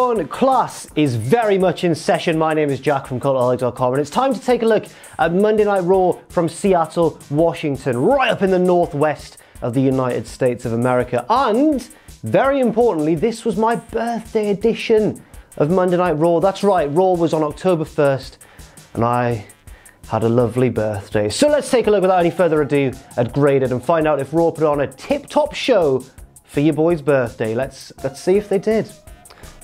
Everyone, class is very much in session. My name is Jack from Cultaholic.com and it's time to take a look at Monday Night Raw from Seattle, Washington, right up in the northwest of the United States of America. And very importantly, this was my birthday edition of Monday Night Raw. That's right, Raw was on October 1st and I had a lovely birthday. So let's take a look without any further ado at Graded and find out if Raw put on a tip-top show for your boy's birthday. Let's, let's see if they did.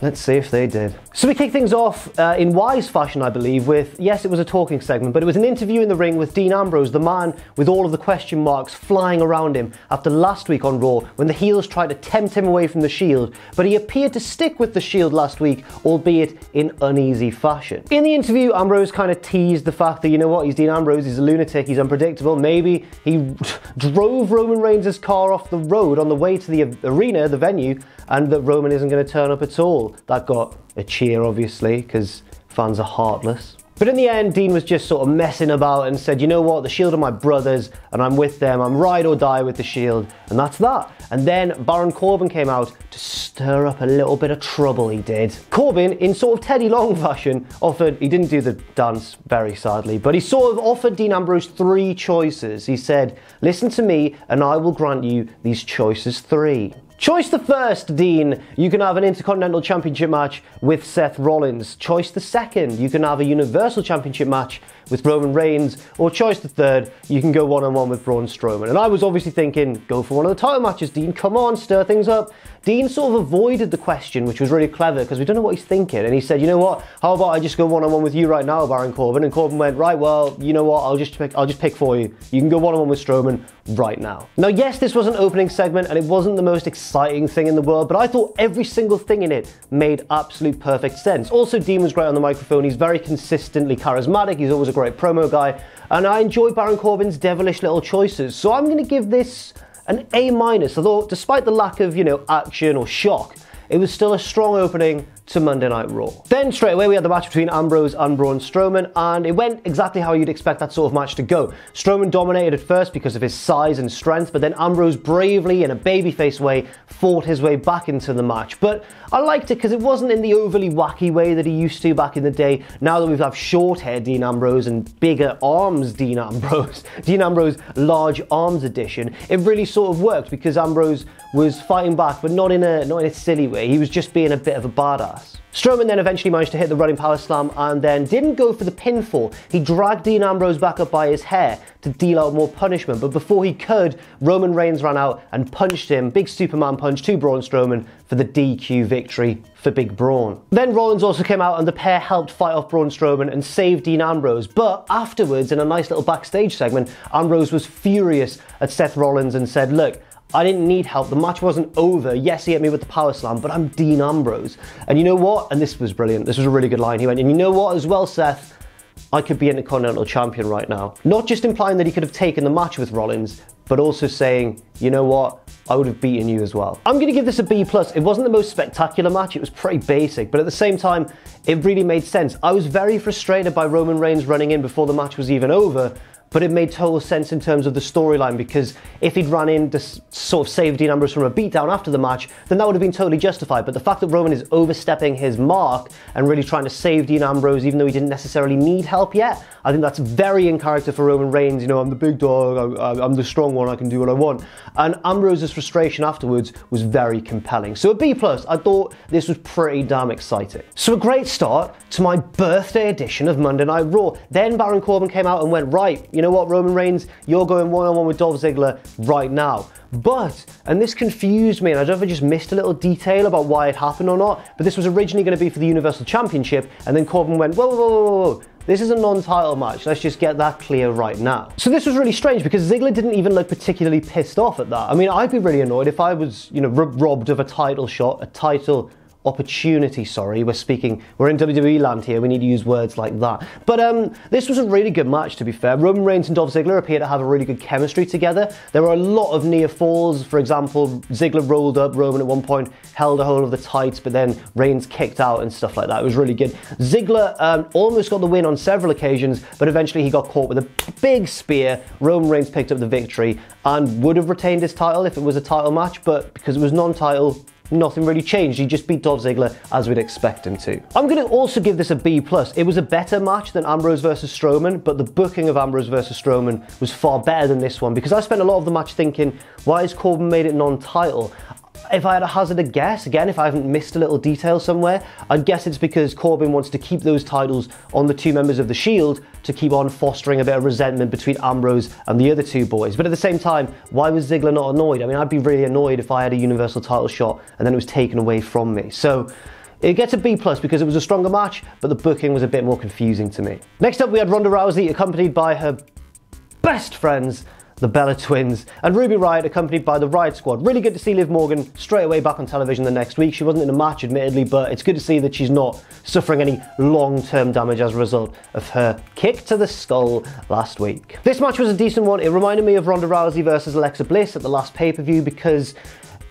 Let's see if they did. So we kick things off uh, in wise fashion, I believe, with yes, it was a talking segment, but it was an interview in the ring with Dean Ambrose, the man with all of the question marks flying around him after last week on Raw when the heels tried to tempt him away from the Shield, but he appeared to stick with the Shield last week, albeit in uneasy fashion. In the interview, Ambrose kind of teased the fact that, you know what, he's Dean Ambrose, he's a lunatic, he's unpredictable. Maybe he drove Roman Reigns' car off the road on the way to the arena, the venue, and that Roman isn't going to turn up at all. That got a cheer, obviously, because fans are heartless. But in the end, Dean was just sort of messing about and said, you know what, the Shield are my brothers and I'm with them. I'm ride or die with the Shield. And that's that. And then Baron Corbin came out to stir up a little bit of trouble, he did. Corbin, in sort of Teddy Long fashion, offered, he didn't do the dance very sadly, but he sort of offered Dean Ambrose three choices. He said, listen to me and I will grant you these choices three. Choice the first, Dean. You can have an Intercontinental Championship match with Seth Rollins. Choice the second. You can have a Universal Championship match with Roman Reigns. Or choice the third. You can go one on one with Braun Strowman. And I was obviously thinking, go for one of the title matches, Dean. Come on, stir things up. Dean sort of avoided the question, which was really clever because we don't know what he's thinking. And he said, you know what? How about I just go one on one with you right now, Baron Corbin? And Corbin went, right, well, you know what? I'll just pick, I'll just pick for you. You can go one on one with Strowman right now. Now, yes, this was an opening segment and it wasn't the most exciting thing in the world, but I thought every single thing in it made absolute perfect sense. Also, Dean was great on the microphone. He's very consistently charismatic. He's always a great promo guy. And I enjoy Baron Corbin's devilish little choices. So I'm going to give this an A minus, although despite the lack of, you know, action or shock, it was still a strong opening to Monday Night Raw. Then straight away we had the match between Ambrose and Braun Strowman and it went exactly how you'd expect that sort of match to go. Strowman dominated at first because of his size and strength, but then Ambrose bravely in a babyface way fought his way back into the match. But I liked it because it wasn't in the overly wacky way that he used to back in the day. Now that we have short hair Dean Ambrose and bigger arms Dean Ambrose, Dean Ambrose large arms edition, it really sort of worked because Ambrose was fighting back, but not in a not in a silly way. He was just being a bit of a badass. Strowman then eventually managed to hit the running power slam and then didn't go for the pinfall. He dragged Dean Ambrose back up by his hair to deal out more punishment, but before he could, Roman Reigns ran out and punched him, big Superman punch to Braun Strowman for the DQ victory for Big Braun. Then Rollins also came out and the pair helped fight off Braun Strowman and save Dean Ambrose, but afterwards, in a nice little backstage segment, Ambrose was furious at Seth Rollins and said, look, I didn't need help. The match wasn't over. Yes, he hit me with the power slam, but I'm Dean Ambrose. And you know what? And this was brilliant. This was a really good line. He went, and you know what as well, Seth? I could be Intercontinental Champion right now. Not just implying that he could have taken the match with Rollins, but also saying, you know what? I would have beaten you as well. I'm going to give this a B+. plus. It wasn't the most spectacular match. It was pretty basic, but at the same time, it really made sense. I was very frustrated by Roman Reigns running in before the match was even over, but it made total sense in terms of the storyline because if he'd run in to sort of save Dean Ambrose from a beatdown after the match, then that would have been totally justified. But the fact that Roman is overstepping his mark and really trying to save Dean Ambrose, even though he didn't necessarily need help yet, I think that's very in character for Roman Reigns. You know, I'm the big dog, I'm the strong one, I can do what I want. And Ambrose's frustration afterwards was very compelling. So a B plus, I thought this was pretty damn exciting. So a great start to my birthday edition of Monday Night Raw. Then Baron Corbin came out and went, right, you know what, Roman Reigns, you're going one on one with Dolph Ziggler right now. But, and this confused me, and I don't know if I just missed a little detail about why it happened or not, but this was originally going to be for the Universal Championship, and then Corbin went, whoa, whoa, whoa, whoa, whoa. This is a non-title match. Let's just get that clear right now. So this was really strange because Ziggler didn't even look particularly pissed off at that. I mean, I'd be really annoyed if I was, you know, robbed of a title shot, a title opportunity, sorry. We're speaking, we're in WWE land here, we need to use words like that. But um, this was a really good match, to be fair. Roman Reigns and Dolph Ziggler appear to have a really good chemistry together. There were a lot of near falls. For example, Ziggler rolled up Roman at one point, held a hold of the tights, but then Reigns kicked out and stuff like that. It was really good. Ziggler um, almost got the win on several occasions, but eventually he got caught with a big spear. Roman Reigns picked up the victory and would have retained his title if it was a title match, but because it was non-title, nothing really changed. He just beat Dolph Ziggler as we'd expect him to. I'm going to also give this a B. It was a better match than Ambrose versus Strowman, but the booking of Ambrose versus Strowman was far better than this one because I spent a lot of the match thinking, why has Corbin made it non-title? If I had a hazard a guess, again, if I haven't missed a little detail somewhere, I'd guess it's because Corbin wants to keep those titles on the two members of the Shield to keep on fostering a bit of resentment between Ambrose and the other two boys. But at the same time, why was Ziggler not annoyed? I mean, I'd be really annoyed if I had a Universal title shot and then it was taken away from me. So it gets a B plus because it was a stronger match, but the booking was a bit more confusing to me. Next up, we had Ronda Rousey accompanied by her best friends the Bella Twins, and Ruby Riott accompanied by the Riott Squad. Really good to see Liv Morgan straight away back on television the next week. She wasn't in a match, admittedly, but it's good to see that she's not suffering any long-term damage as a result of her kick to the skull last week. This match was a decent one. It reminded me of Ronda Rousey versus Alexa Bliss at the last pay-per-view because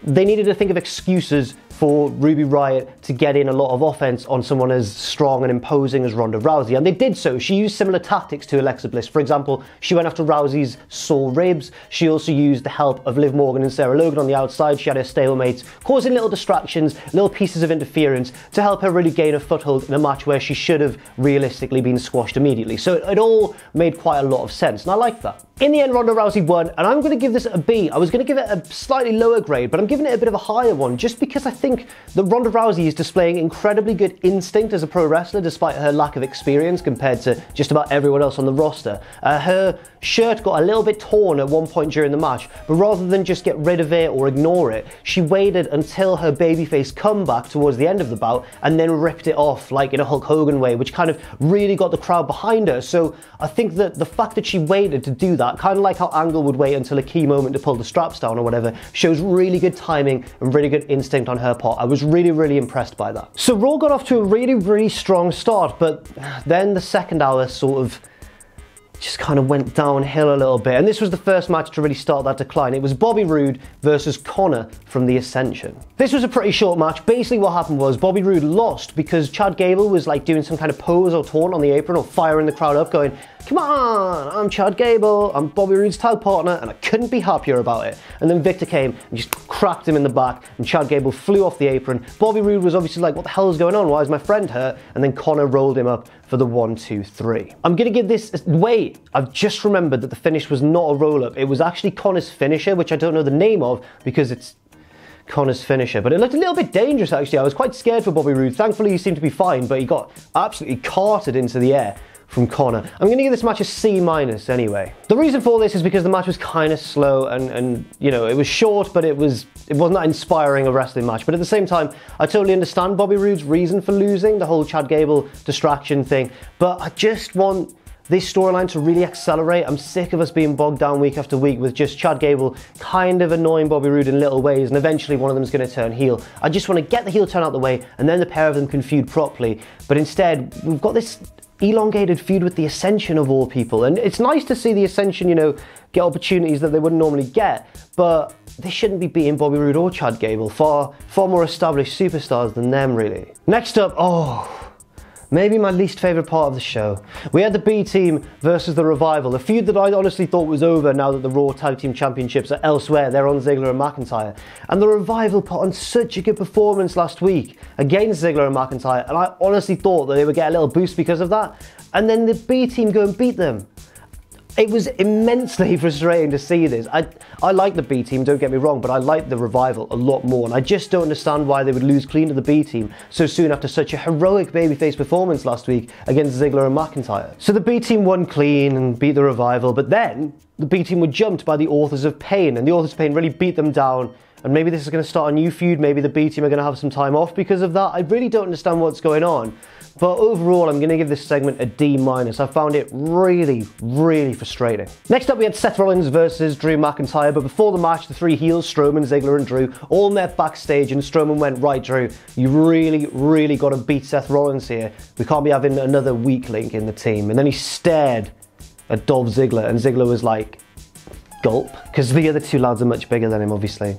they needed to think of excuses for Ruby Riott to get in a lot of offense on someone as strong and imposing as Ronda Rousey. And they did so. She used similar tactics to Alexa Bliss. For example, she went after Rousey's sore ribs. She also used the help of Liv Morgan and Sarah Logan on the outside. She had her stalemates, causing little distractions, little pieces of interference to help her really gain a foothold in a match where she should have realistically been squashed immediately. So it all made quite a lot of sense. And I like that. In the end, Ronda Rousey won, and I'm going to give this a B. I was going to give it a slightly lower grade, but I'm giving it a bit of a higher one just because I think that Ronda Rousey is displaying incredibly good instinct as a pro wrestler despite her lack of experience compared to just about everyone else on the roster. Uh, her shirt got a little bit torn at one point during the match, but rather than just get rid of it or ignore it, she waited until her babyface comeback towards the end of the bout and then ripped it off like in a Hulk Hogan way, which kind of really got the crowd behind her. So I think that the fact that she waited to do that that, kind of like how Angle would wait until a key moment to pull the straps down or whatever, shows really good timing and really good instinct on her part. I was really, really impressed by that. So Raw got off to a really, really strong start, but then the second hour sort of just kind of went downhill a little bit. And this was the first match to really start that decline. It was Bobby Roode versus Konnor from The Ascension. This was a pretty short match. Basically what happened was Bobby Roode lost because Chad Gable was like doing some kind of pose or taunt on the apron or firing the crowd up going, come on, I'm Chad Gable, I'm Bobby Roode's tag partner, and I couldn't be happier about it. And then Viktor came and just cracked him in the back, and Chad Gable flew off the apron. Bobby Roode was obviously like, what the hell is going on? Why is my friend hurt? And then Konnor rolled him up for the one, two, three. I'm gonna give this, wait, I've just remembered that the finish was not a roll up. It was actually Konnor's finisher, which I don't know the name of because it's Konnor's finisher. But it looked a little bit dangerous actually. I was quite scared for Bobby Roode. Thankfully he seemed to be fine, but he got absolutely carted into the air from Konnor. I'm going to give this match a C minus anyway. The reason for this is because the match was kind of slow and, and you know, it was short, but it was it was not that inspiring a wrestling match. But at the same time, I totally understand Bobby Roode's reason for losing, the whole Chad Gable distraction thing. But I just want this storyline to really accelerate. I'm sick of us being bogged down week after week with just Chad Gable kind of annoying Bobby Roode in little ways, and eventually one of them is going to turn heel. I just want to get the heel turn out the way, and then the pair of them can feud properly. But instead, we've got this elongated feud with the Ascension of all people. And it's nice to see the Ascension, you know, get opportunities that they wouldn't normally get, but they shouldn't be beating Bobby Roode or Chad Gable. Far, far more established superstars than them, really. Next up, oh, maybe my least favourite part of the show. We had the B team versus the Revival, a feud that I honestly thought was over now that the Raw Tag Team Championships are elsewhere. They're on Ziggler and McIntyre. And the Revival put on such a good performance last week against Ziggler and McIntyre, and I honestly thought that they would get a little boost because of that. And then the B team go and beat them. It was immensely frustrating to see this. I, I like the B team, don't get me wrong, but I like the revival a lot more. And I just don't understand why they would lose clean to the B team so soon after such a heroic babyface performance last week against Ziggler and McIntyre. So the B team won clean and beat the revival, but then the B team were jumped by the Authors of Pain, and the Authors of Pain really beat them down. And maybe this is going to start a new feud. Maybe the B team are going to have some time off because of that. I really don't understand what's going on. But overall, I'm going to give this segment a D minus. I found it really, really frustrating. Next up, we had Seth Rollins versus Drew McIntyre. But before the match, the three heels, Strowman, Ziggler, and Drew, all met backstage, and Strowman went, "Right, Drew, you really, really got to beat Seth Rollins here. We can't be having another weak link in the team." And then he stared at Dolph Ziggler, and Ziggler was like, "Gulp," because the other two lads are much bigger than him, obviously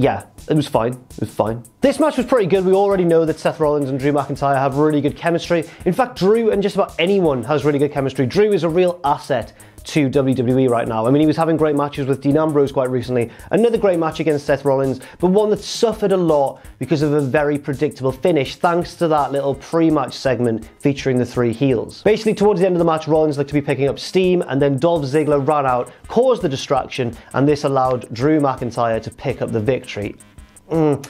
yeah, it was fine. It was fine. This match was pretty good. We already know that Seth Rollins and Drew McIntyre have really good chemistry. In fact, Drew and just about anyone has really good chemistry. Drew is a real asset to WWE right now. I mean, he was having great matches with Dean Ambrose quite recently, another great match against Seth Rollins, but one that suffered a lot because of a very predictable finish, thanks to that little pre-match segment featuring the three heels. Basically, towards the end of the match, Rollins looked to be picking up steam, and then Dolph Ziggler ran out, caused the distraction, and this allowed Drew McIntyre to pick up the victory. Mm.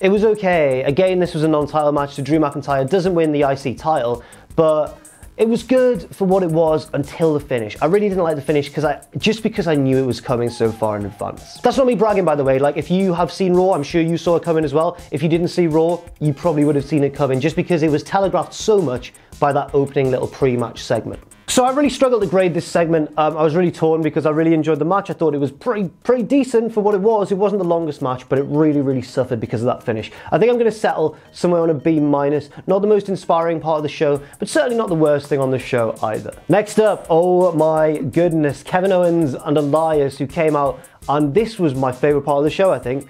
It was okay. Again, this was a non-title match, so Drew McIntyre doesn't win the IC title, but it was good for what it was until the finish. I really didn't like the finish because I just because I knew it was coming so far in advance. That's not me bragging, by the way. Like if you have seen Raw, I'm sure you saw it coming as well. If you didn't see Raw, you probably would have seen it coming just because it was telegraphed so much by that opening little pre-match segment. So I really struggled to grade this segment. Um, I was really torn because I really enjoyed the match. I thought it was pretty pretty decent for what it was. It wasn't the longest match, but it really really suffered because of that finish. I think I'm going to settle somewhere on a B minus. Not the most inspiring part of the show, but certainly not the worst thing on the show either. Next up, oh my goodness, Kevin Owens and Elias who came out, and this was my favorite part of the show. I think.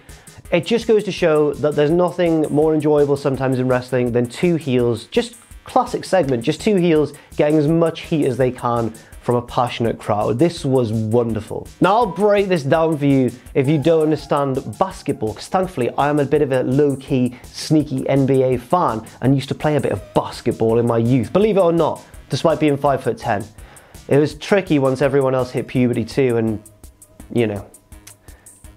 It just goes to show that there's nothing more enjoyable sometimes in wrestling than two heels just classic segment, just two heels getting as much heat as they can from a passionate crowd. This was wonderful. Now I'll break this down for you if you don't understand basketball, because thankfully I am a bit of a low-key, sneaky NBA fan and used to play a bit of basketball in my youth, believe it or not, despite being 5 foot 10. It was tricky once everyone else hit puberty too, and you know,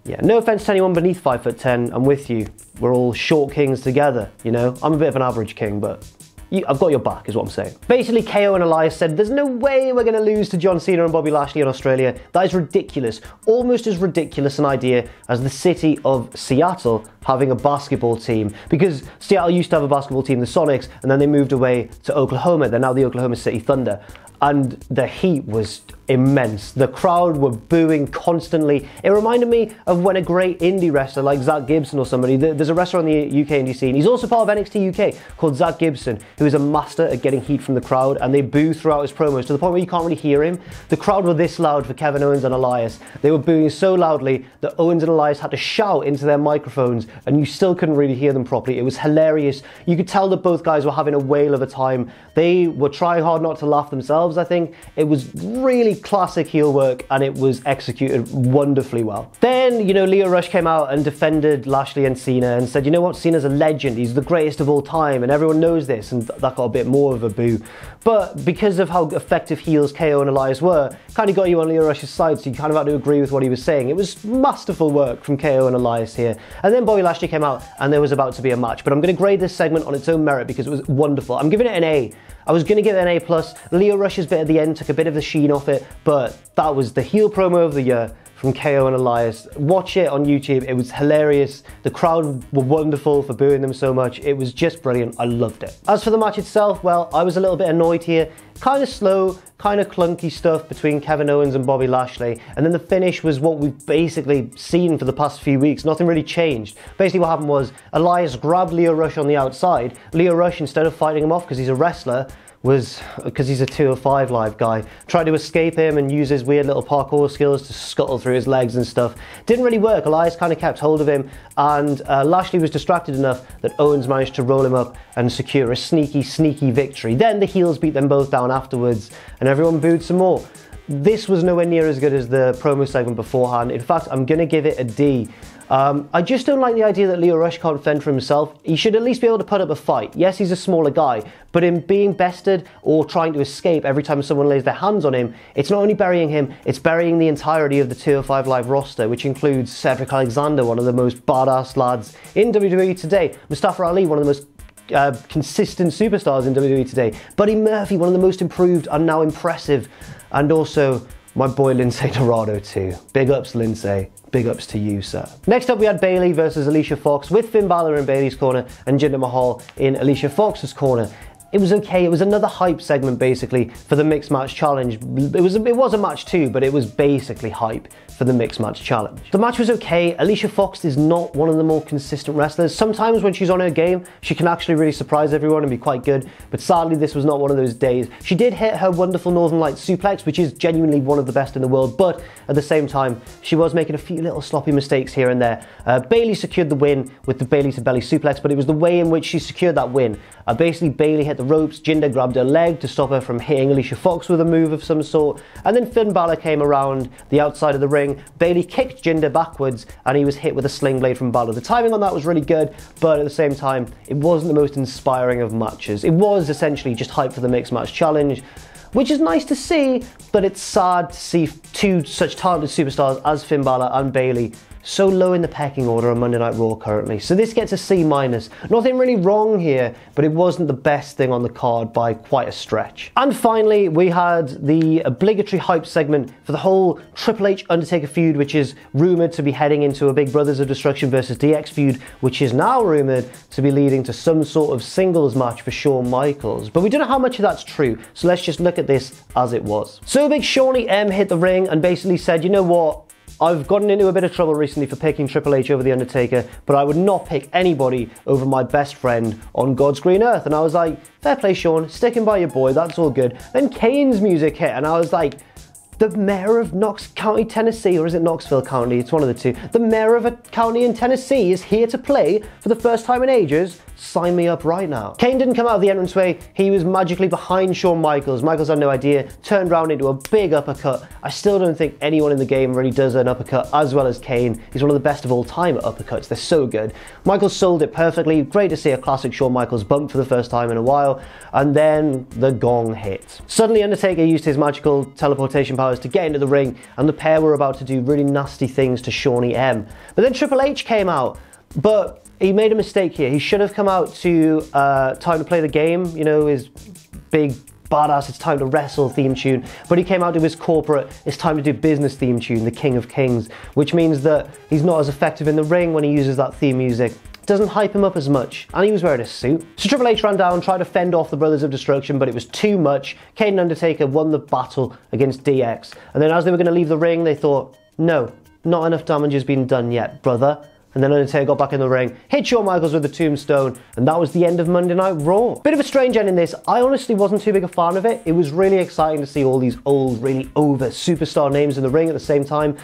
yeah, no offense to anyone beneath 5 foot 10, I'm with you. We're all short kings together, you know? I'm a bit of an average king, but you, I've got your back, is what I'm saying. Basically, KO and Elias said, There's no way we're going to lose to John Cena and Bobby Lashley in Australia. That is ridiculous. Almost as ridiculous an idea as the city of Seattle having a basketball team. Because Seattle used to have a basketball team, the Sonics, and then they moved away to Oklahoma. They're now the Oklahoma City Thunder and the heat was immense. The crowd were booing constantly. It reminded me of when a great indie wrestler like Zack Gibson or somebody, there's a wrestler on the UK indie scene, he's also part of NXT UK called Zack Gibson, who is a master at getting heat from the crowd and they boo throughout his promos to the point where you can't really hear him. The crowd were this loud for Kevin Owens and Elias. They were booing so loudly that Owens and Elias had to shout into their microphones and you still couldn't really hear them properly. It was hilarious. You could tell that both guys were having a whale of a time. They were trying hard not to laugh themselves, I think. It was really classic heel work and it was executed wonderfully well. Then, you know, Lio Rush came out and defended Lashley and Cena and said, you know what, Cena's a legend, he's the greatest of all time, and everyone knows this, and that got a bit more of a boo. But because of how effective heels KO and Elias were, kind of got you on Lio Rush's side, so you kind of had to agree with what he was saying. It was masterful work from KO and Elias here. And then Bobby Lashley came out and there was about to be a match. But I'm going to grade this segment on its own merit because it was wonderful. I'm giving it an A. I was to give it an A+. plus. Lio Rush's bit at the end took a bit of the sheen off it, but that was the heel promo of the year from KO and Elias. Watch it on YouTube. It was hilarious. The crowd were wonderful for booing them so much. It was just brilliant. I loved it. As for the match itself, well, I was a little bit annoyed here. Kind of slow, kind of clunky stuff between Kevin Owens and Bobby Lashley. And then the finish was what we've basically seen for the past few weeks. Nothing really changed. Basically what happened was Elias grabbed Lio Rush on the outside. Lio Rush, instead of fighting him off because he's a wrestler, was because he's a 205 live guy tried to escape him and use his weird little parkour skills to scuttle through his legs and stuff. Didn't really work. Elias kind of kept hold of him and uh, lashley was distracted enough that owens managed to roll him up and secure a sneaky sneaky victory. Then the heels beat them both down afterwards and everyone booed some more. This was nowhere near as good as the promo segment beforehand. In fact i'm going to give it a d um, I just don't like the idea that Lio Rush can't fend for himself. He should at least be able to put up a fight. Yes, he's a smaller guy, but in being bested or trying to escape every time someone lays their hands on him, it's not only burying him, it's burying the entirety of the 205 Live roster, which includes Cedric Alexander, one of the most badass lads in WWE today, Mustafa Ali, one of the most uh, consistent superstars in WWE today, Buddy Murphy, one of the most improved and now impressive, and also my boy Lince Dorado too. Big ups, Lince. Big ups to you, sir. Next up, we had Bayley versus Alicia Fox with Finn Balor in Bayley's corner and Jinder Mahal in Alicia Fox's corner it was okay. It was another hype segment basically for the mixed match challenge. It was it was a match too, but it was basically hype for the mixed match challenge. The match was okay. Alicia Fox is not one of the more consistent wrestlers. Sometimes when she's on her game, she can actually really surprise everyone and be quite good, but sadly this was not one of those days. She did hit her wonderful Northern Light suplex, which is genuinely one of the best in the world, but at the same time, she was making a few little sloppy mistakes here and there. Uh, Bayley secured the win with the Bayley to belly suplex, but it was the way in which she secured that win. Uh, basically, Bayley hit the ropes, Jinder grabbed her leg to stop her from hitting Alicia Fox with a move of some sort, and then Finn Balor came around the outside of the ring. Bayley kicked Jinder backwards, and he was hit with a sling blade from Balor. The timing on that was really good, but at the same time, it wasn't the most inspiring of matches. It was essentially just hype for the mixed match challenge which is nice to see, but it's sad to see two such talented superstars as Finn Balor and Bayley so low in the pecking order on Monday Night Raw currently. So this gets a C minus. Nothing really wrong here, but it wasn't the best thing on the card by quite a stretch. And finally, we had the obligatory hype segment for the whole Triple H Undertaker feud, which is rumored to be heading into a Big Brothers of Destruction versus DX feud, which is now rumored to be leading to some sort of singles match for Shawn Michaels. But we don't know how much of that's true, so let's just look at this as it was. So big Shawnee M hit the ring and basically said, you know what? I've gotten into a bit of trouble recently for picking Triple H over The Undertaker, but I would not pick anybody over my best friend on God's green earth. And I was like, fair play, Shawn, sticking by your boy, that's all good. Then Kane's music hit, and I was like, the mayor of Knox County, Tennessee, or is it Knoxville County? It's one of the two. The mayor of a county in Tennessee is here to play for the first time in ages. Sign me up right now. Kane didn't come out of the entranceway. He was magically behind Shawn Michaels. Michaels had no idea, turned around into a big uppercut. I still don't think anyone in the game really does an uppercut as well as Kane. He's one of the best of all time at uppercuts. They're so good. Michaels sold it perfectly. Great to see a classic Shawn Michaels bump for the first time in a while. And then the gong hit. Suddenly Undertaker used his magical teleportation to get into the ring and the pair were about to do really nasty things to Shawnee M. But then Triple H came out. But he made a mistake here. He should have come out to uh, Time to Play the Game, you know, his big badass, it's time to wrestle theme tune. But he came out to his corporate, it's time to do business theme tune, the King of Kings, which means that he's not as effective in the ring when he uses that theme music. Doesn't hype him up as much, and he was wearing a suit. So Triple H ran down, tried to fend off the Brothers of Destruction, but it was too much. Kane and Undertaker won the battle against DX. And then as they were going to leave the ring, they thought, no, not enough damage has been done yet, brother and then Undertaker got back in the ring, hit Shawn Michaels with the tombstone, and that was the end of Monday Night Raw. Bit of a strange end in this. I honestly wasn't too big a fan of it. It was really exciting to see all these old, really over superstar names in the ring at the same time.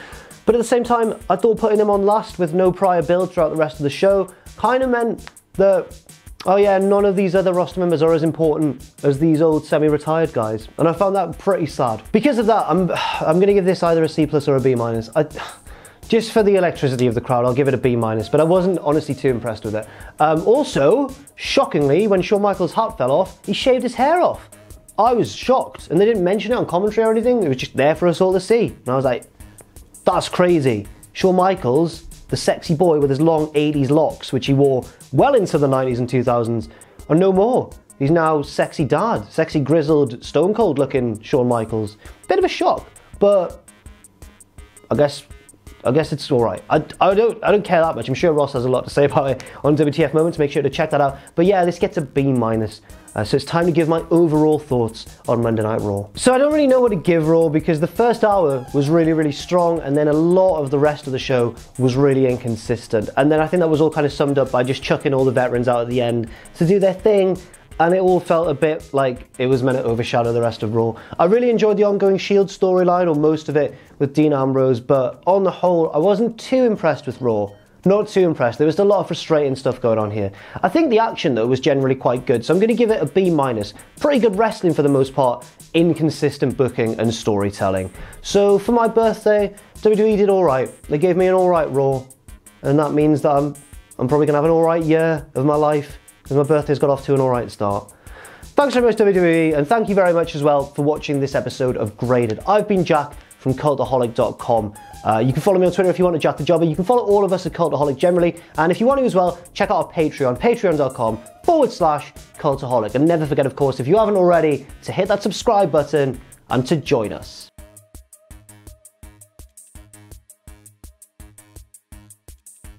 But at the same time, I thought putting them on last with no prior build throughout the rest of the show kind of meant that oh yeah, none of these other roster members are as important as these old semi-retired guys. And I found that pretty sad. Because of that, I'm, I'm gonna give this either a C plus or a B minus. I, just for the electricity of the crowd, I'll give it a B minus, but I wasn't honestly too impressed with it. Um, also, shockingly, when Shawn Michaels' hat fell off, he shaved his hair off. I was shocked, and they didn't mention it on commentary or anything. It was just there for us all to see. And I was like, that's crazy. Shawn Michaels, the sexy boy with his long 80s locks, which he wore well into the 90s and 2000s, are no more. He's now sexy dad, sexy grizzled, stone cold looking Shawn Michaels. Bit of a shock, but I guess I guess it's all right. I, I don't I don't care that much. I'm sure Ross has a lot to say about it on WTF Moments. Make sure to check that out. But yeah, this gets a B minus. Uh, so it's time to give my overall thoughts on Monday Night Raw. So I don't really know what to give Raw because the first hour was really, really strong and then a lot of the rest of the show was really inconsistent. And then I think that was all kind of summed up by just chucking all the veterans out at the end to do their thing and it all felt a bit like it was meant to overshadow the rest of Raw. I really enjoyed the ongoing Shield storyline, or most of it, with Dean Ambrose, but on the whole, I wasn't too impressed with Raw. Not too impressed. There was a lot of frustrating stuff going on here. I think the action though was generally quite good, so I'm going to give it a B minus. Pretty good wrestling for the most part, inconsistent booking and storytelling. So for my birthday, WWE did all right. They gave me an all right Raw, and that means that I'm I'm probably going to have an all right year of my life because my birthday's got off to an alright start. Thanks very much WWE and thank you very much as well for watching this episode of Graded. I've been Jack from cultaholic.com. Uh, you can follow me on Twitter if you want to Jack the Jobber. You can follow all of us at Cultaholic generally. And if you want to as well, check out our Patreon, patreon.com forward slash cultaholic. And never forget, of course, if you haven't already, to hit that subscribe button and to join us.